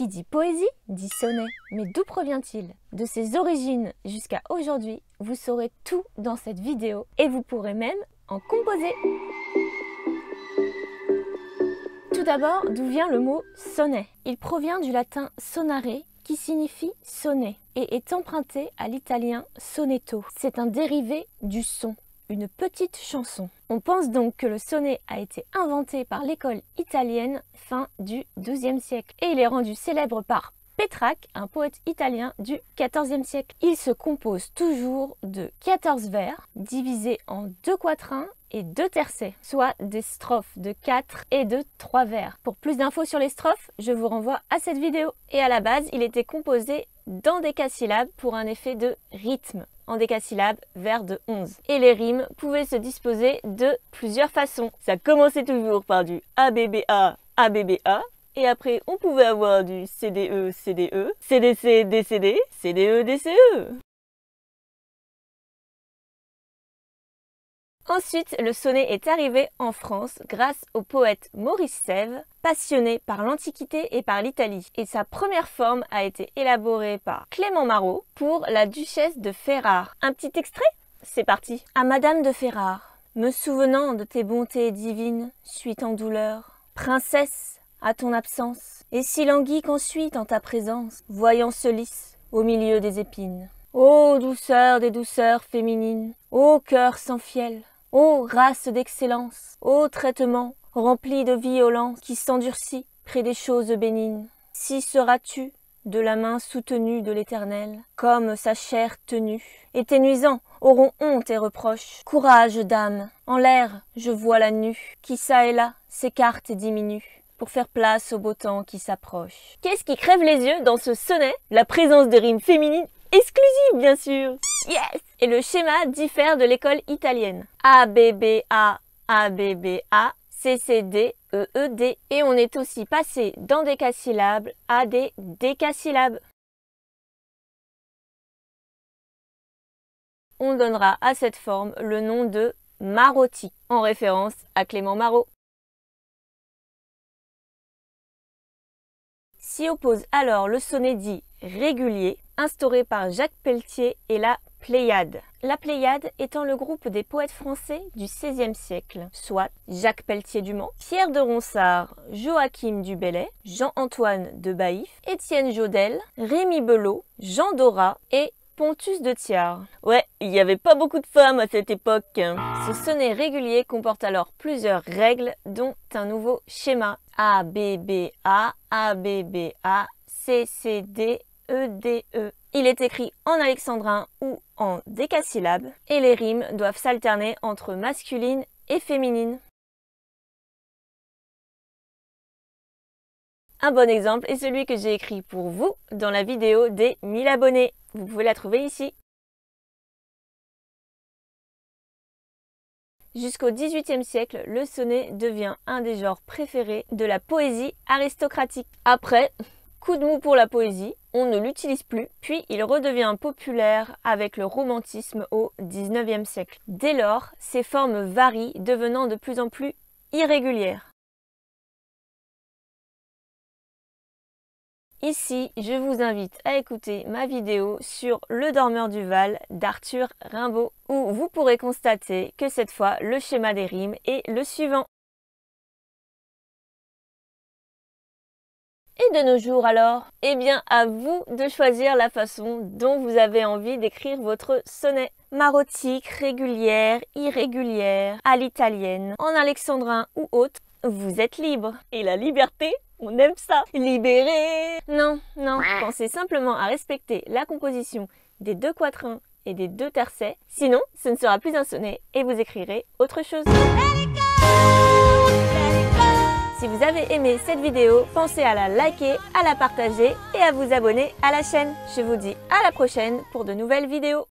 Qui dit poésie dit sonnet. Mais d'où provient-il? De ses origines jusqu'à aujourd'hui, vous saurez tout dans cette vidéo et vous pourrez même en composer. Tout d'abord, d'où vient le mot sonnet? Il provient du latin sonare qui signifie sonner et est emprunté à l'italien sonetto. C'est un dérivé du son une petite chanson. On pense donc que le sonnet a été inventé par l'école italienne fin du XIIe siècle et il est rendu célèbre par Pétrarque, un poète italien du XIVe siècle. Il se compose toujours de 14 vers divisés en deux quatrains et deux tercets, soit des strophes de 4 et de 3 vers. Pour plus d'infos sur les strophes, je vous renvoie à cette vidéo. Et à la base, il était composé dans des syllabes pour un effet de rythme en décasyllabes vers de 11. Et les rimes pouvaient se disposer de plusieurs façons. Ça commençait toujours par du ABBA, ABBA, et après, on pouvait avoir du CDE, CDE, CDC, DCD, CDE, DCE. Ensuite, le sonnet est arrivé en France grâce au poète Maurice Sèvres, passionné par l'Antiquité et par l'Italie. Et sa première forme a été élaborée par Clément Marot pour la duchesse de Ferrare. Un petit extrait? C'est parti. À Madame de Ferrare, me souvenant de tes bontés divines, suis en douleur. Princesse, à ton absence, et si languis qu'ensuite en ta présence, voyant ce lys au milieu des épines. Ô douceur des douceurs féminines, ô cœur sans fiel, Ô race d'excellence, ô traitement rempli de violence qui s'endurcit près des choses bénignes, si seras-tu de la main soutenue de l'Éternel, comme sa chair tenue, et tes nuisants auront honte et reproche. Courage, dame, en l'air je vois la nue, qui ça et là s'écarte et diminue pour faire place au beau temps qui s'approche. Qu'est-ce qui crève les yeux dans ce sonnet? La présence de rimes féminines exclusives, bien sûr Yes Et le schéma diffère de l'école italienne. A, B, B, A, A, B, B, A, C, C, D, E, E, D. Et on est aussi passé dans des syllabes à des décasyllabes. On donnera à cette forme le nom de Marotti, en référence à Clément Marot. S'y oppose alors le sonnet dit régulier, instauré par Jacques Pelletier et la Pléiade. La Pléiade étant le groupe des poètes français du XVIe siècle, soit Jacques Pelletier du Mans, Pierre de Ronsard, Joachim du Bellay, Jean-Antoine de Baïf, Étienne Jodel, Rémi Belot, Jean Dora et Pontus de Thiard. Ouais, il n'y avait pas beaucoup de femmes à cette époque. Ce sonnet régulier comporte alors plusieurs règles, dont un nouveau schéma A, B, B, A, A, B, B, A, C, C, D, E, D, E. Il est écrit en alexandrin ou en décasyllabe et les rimes doivent s'alterner entre masculine et féminine. Un bon exemple est celui que j'ai écrit pour vous dans la vidéo des 1000 abonnés. Vous pouvez la trouver ici. Jusqu'au XVIIIe siècle, le sonnet devient un des genres préférés de la poésie aristocratique. Après, coup de mou pour la poésie, on ne l'utilise plus, puis il redevient populaire avec le romantisme au XIXe siècle. Dès lors, ses formes varient, devenant de plus en plus irrégulières. Ici, je vous invite à écouter ma vidéo sur Le Dormeur du Val d'Arthur Rimbaud, où vous pourrez constater que cette fois, le schéma des rimes est le suivant. Et de nos jours alors? Eh bien, à vous de choisir la façon dont vous avez envie d'écrire votre sonnet. Marotique, régulière, irrégulière, à l'italienne, en alexandrin ou autre, vous êtes libre. Et la liberté, on aime ça. Libéré Non, non, pensez simplement à respecter la composition des deux quatrains et des deux tercets. Sinon, ce ne sera plus un sonnet et vous écrirez autre chose. Si vous avez aimé cette vidéo, pensez à la liker, à la partager et à vous abonner à la chaîne. Je vous dis à la prochaine pour de nouvelles vidéos.